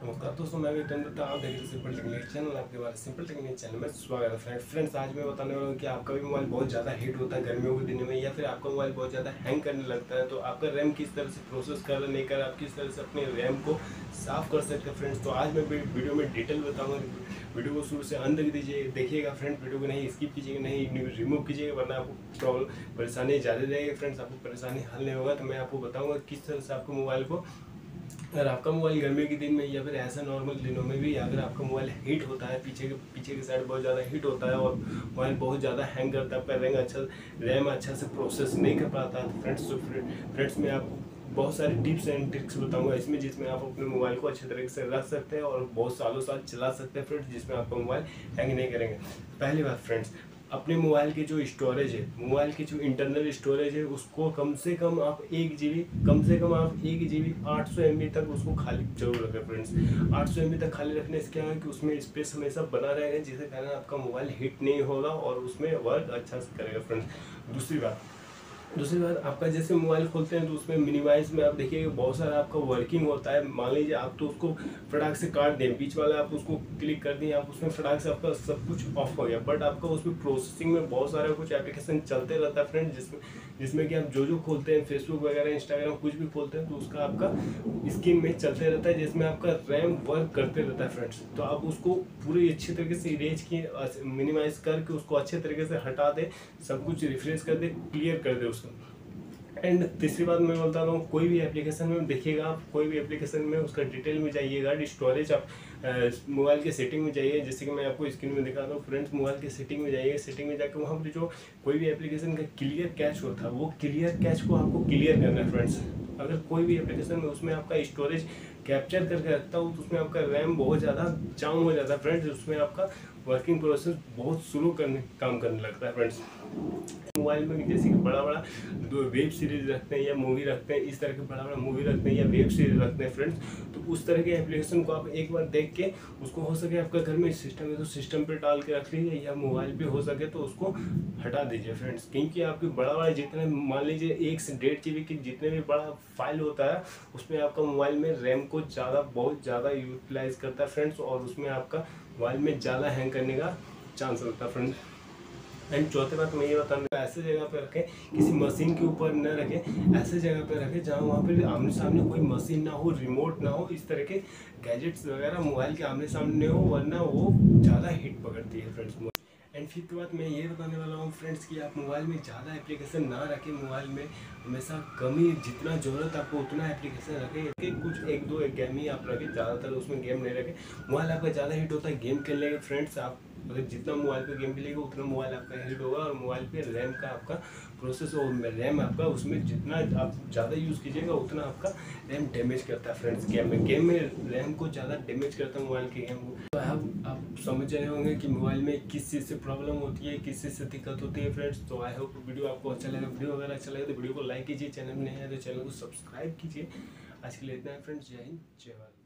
नमस्कार। दोस्तों, मैं विक्रम दत्ता आप देख रहे सिंपल टेक्निक चैनल। आपके बारे सिंपल टेक्निक चैनल में स्वागत है। फ्रेंड फ्रेंड्स, आज मैं बताने वाला हूँ कि आपका भी मोबाइल बहुत ज़्यादा हीट होता है गर्मियों के दिनों में, या फिर आपका मोबाइल बहुत ज़्यादा हैंग करने लगता है। तो आपका रैम किस तरह से प्रोसेस कर नहीं कर आप किस तरह से अपने रैम को साफ़ कर सकते हैं, फ्रेंड्स? तो आज मैं वीडियो में डिटेल बताऊँगा। वीडियो को शुरू से अंत तक दीजिए, देखिएगा फ्रेंड वीडियो को नहीं स्किप कीजिएगा, नहीं रिमूव कीजिएगा, वरना आपको प्रॉब्लम परेशानी ज़्यादा रहेगी, फ्रेंड्स, आपको परेशानी हल नहीं होगा। तो मैं आपको बताऊँगा किस तरह से आपको मोबाइल को अगर आपका मोबाइल गर्मी के दिन में या फिर ऐसा नॉर्मल दिनों में भी अगर आपका मोबाइल हीट होता है, पीछे के पीछे के साइड बहुत ज़्यादा हीट होता है और मोबाइल बहुत ज़्यादा हैंग करता है आपका रैम अच्छा रैम अच्छा से प्रोसेस नहीं कर पाता फ्रेंड्स तो फ्रेंड्स में आप बहुत सारे टिप्स एंड ट्रिक्स बताऊँगा इसमें, जिसमें आप अपने मोबाइल को अच्छे तरीके से रख सकते हैं और बहुत सालों साल चला सकते हैं फ्रेंड्स जिसमें आपका मोबाइल हैंग नहीं करेंगे। पहली बात फ्रेंड्स अपने मोबाइल की जो स्टोरेज है, मोबाइल की जो इंटरनल स्टोरेज है, उसको कम से कम आप एक जीबी कम से कम आप एक जी बी आठ सौ एम बी तक उसको खाली ज़रूर रखें फ्रेंड्स आठ सौ एम बी तक खाली रखने से क्या है कि उसमें स्पेस हमेशा बना रहेगा जिसके कारण आपका मोबाइल हीट नहीं होगा और उसमें वर्क अच्छा से करेगा फ्रेंड्स दूसरी बात दूसरी बात, आपका जैसे मोबाइल खोलते हैं तो उसमें मिनिमाइज में आप देखिए बहुत सारा आपका वर्किंग होता है। मान लीजिए आप तो उसको फटाक से काट दें, बीच वाला आप उसको क्लिक कर दिए आप उसमें फटाक से आपका सब कुछ ऑफ़ हो गया। बट आपका उसमें प्रोसेसिंग में बहुत सारा कुछ एप्लीकेशन चलते रहता है फ्रेंड जिसमें जिसमें कि आप जो जो खोलते हैं फेसबुक वगैरह इंस्टाग्राम कुछ भी खोलते हैं तो उसका आपका स्क्रीन में चलते रहता है, जिसमें आपका रैम वर्क करते रहता है फ्रेंड्स तो आप उसको पूरी अच्छी तरीके से इरेज किए मिनिमाइज करके उसको अच्छे तरीके से हटा दें, सब कुछ रिफ्रेश कर दे क्लियर कर दे उसको एंड तीसरी बात मैं बोलता रहा हूँ, कोई भी एप्लीकेशन में देखिएगा आप, कोई भी एप्लीकेशन में उसका डिटेल में जाइएगा स्टोरेज आप मोबाइल के सेटिंग में जाइए। जैसे कि मैं आपको स्क्रीन में दिखा रहा हूँ फ्रेंड्स मोबाइल के सेटिंग में जाइए। सेटिंग में जाकर वहाँ पर जो कोई भी एप्लीकेशन का क्लियर कैच होता है, वो क्लियर कैच को आपको क्लियर करना है फ्रेंड्स अगर कोई भी एप्लीकेशन में उसमें आपका स्टोरेज कैप्चर करके रखता हूँ तो उसमें आपका रैम बहुत ज़्यादा जाम हो जाता है फ्रेंड्स उसमें आपका वर्किंग प्रोसेस बहुत स्लो करने, काम करने लगता है फ्रेंड्स मोबाइल में जैसे कि बड़ा बड़ा वेब सीरीज़ रखते हैं या मूवी रखते हैं, इस तरह के बड़ा बड़ा मूवी रखते हैं या वेब सीरीज़ रखते हैं फ्रेंड्स तो उस तरह के एप्लीकेशन को आप एक बार देख के उसको हो सके आपका घर में सिस्टम है तो सिस्टम पर डाल के रख लीजिए या मोबाइल पर हो सके तो उसको हटा दीजिए फ्रेंड्स क्योंकि आपके बड़ा बड़ा जितने, मान लीजिए एक से डेढ़ जी के जितने भी बड़ा फ़ाइल होता है, उसमें आपका मोबाइल में रैम को ज़्यादा, बहुत ज़्यादा यूटिलाइज करता है फ्रेंड्स और उसमें आपका मोबाइल में ज़्यादा हैंग करने का चांस रहता है फ्रेंड्स एंड चौथे बात मैं ये बताऊँ ऐसे जगह पर रखें, किसी मशीन के ऊपर न रखें, ऐसे जगह पे रखें जहाँ वहाँ पर आमने सामने कोई मशीन ना हो रिमोट ना हो, इस तरह के गैजेट्स वगैरह मोबाइल के आमने सामने हो, वरना वो ज़्यादा हीट पकड़ती है फ्रेंड्स एंड फिफ्थ बात मैं ये बताने वाला हूँ फ्रेंड्स कि आप मोबाइल में ज़्यादा एप्लीकेशन ना रखें। मोबाइल में हमेशा कम ही जितना ज़रूरत आपको, उतना एप्लीकेशन रखें। कि कुछ एक दो एक गेम ही आप रखें, ज़्यादातर उसमें गेम नहीं रखें। मोबाइल आपका ज़्यादा हिट होता है गेम खेलने के फ्रेंड्स आप अगर जितना मोबाइल पे गेम खेलेगा, उतना मोबाइल आपका हीट होगा और मोबाइल पे रैम का आपका प्रोसेस और रैम आपका उसमें जितना आप ज़्यादा यूज़ कीजिएगा, उतना आपका रैम डैमेज करता है फ्रेंड्स गेम में। गेम में रैम को ज़्यादा डैमेज करता है मोबाइल के गेम को। तो आप समझ रहे होंगे कि मोबाइल में किस चीज़ से प्रॉब्लम होती है किस चीज़ से दिक्कत होती है फ्रेंड्स तो आई होप वीडियो आपको अच्छा लगे। वीडियो अगर अच्छा लगे तो वीडियो को लाइक कीजिए चैनल में नहीं है तो चैनल को सब्सक्राइब कीजिए। आज के लिए इतना है फ्रेंड्स जय हिंद, जय भारत।